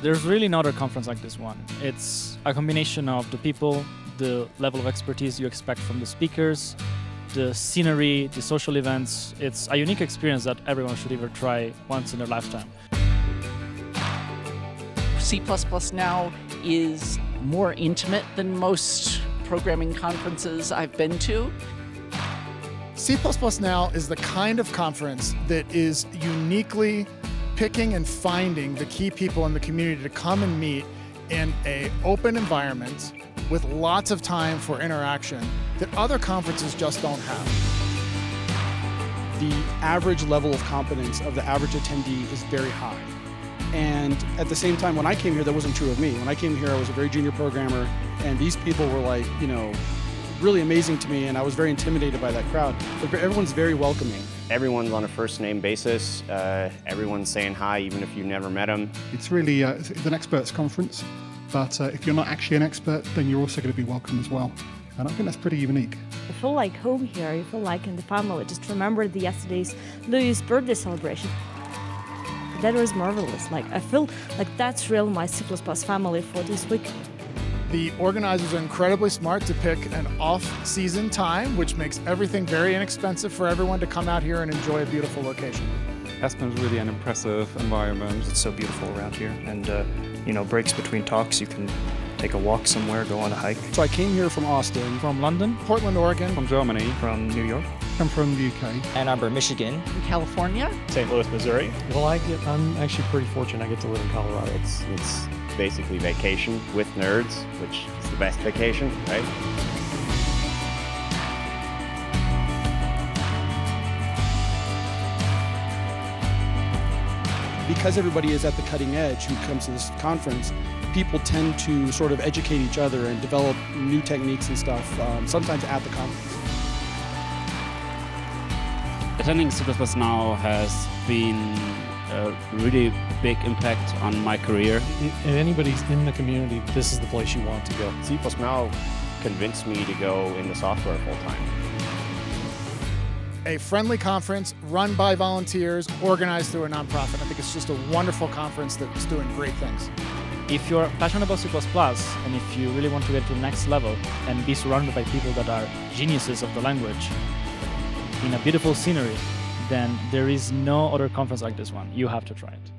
There's really not a conference like this one. It's a combination of the people, the level of expertise you expect from the speakers, the scenery, the social events. It's a unique experience that everyone should ever try once in their lifetime. C++ now is more intimate than most programming conferences I've been to. C++ Now is the kind of conference that is uniquely picking and finding the key people in the community to come and meet in a open environment with lots of time for interaction that other conferences just don't have. The average level of competence of the average attendee is very high. And at the same time, when I came here, that wasn't true of me. When I came here, I was a very junior programmer, and these people were like, you know, really amazing to me, and I was very intimidated by that crowd. But everyone's very welcoming. Everyone's on a first name basis. Uh, everyone's saying hi, even if you've never met them. It's really uh, it's an experts conference, but uh, if you're not actually an expert, then you're also going to be welcome as well. And I think that's pretty unique. I feel like home here. I feel like in the family. Just remember the yesterday's Louis' birthday celebration that was marvelous. Like I feel like that's real my C++ family for this week. The organizers are incredibly smart to pick an off-season time, which makes everything very inexpensive for everyone to come out here and enjoy a beautiful location. Aspen is really an impressive environment. It's so beautiful around here, and uh, you know, breaks between talks, you can take a walk somewhere, go on a hike. So I came here from Austin, from London, Portland, Oregon, from Germany, from New York. I'm from the UK. Ann Arbor, Michigan. From California. St. Louis, Missouri. Well, I get, I'm actually pretty fortunate. I get to live in Colorado. It's, it's basically vacation with nerds, which is the best vacation, right? because everybody is at the cutting edge who comes to this conference, people tend to sort of educate each other and develop new techniques and stuff, um, sometimes at the conference. Attending C++ Now has been a really big impact on my career. If anybody's in the community, this is the place you want to go. C++ Now convinced me to go into software full time a friendly conference run by volunteers, organized through a nonprofit. I think it's just a wonderful conference that's doing great things. If you're passionate about C++ and if you really want to get to the next level and be surrounded by people that are geniuses of the language in a beautiful scenery, then there is no other conference like this one. You have to try it.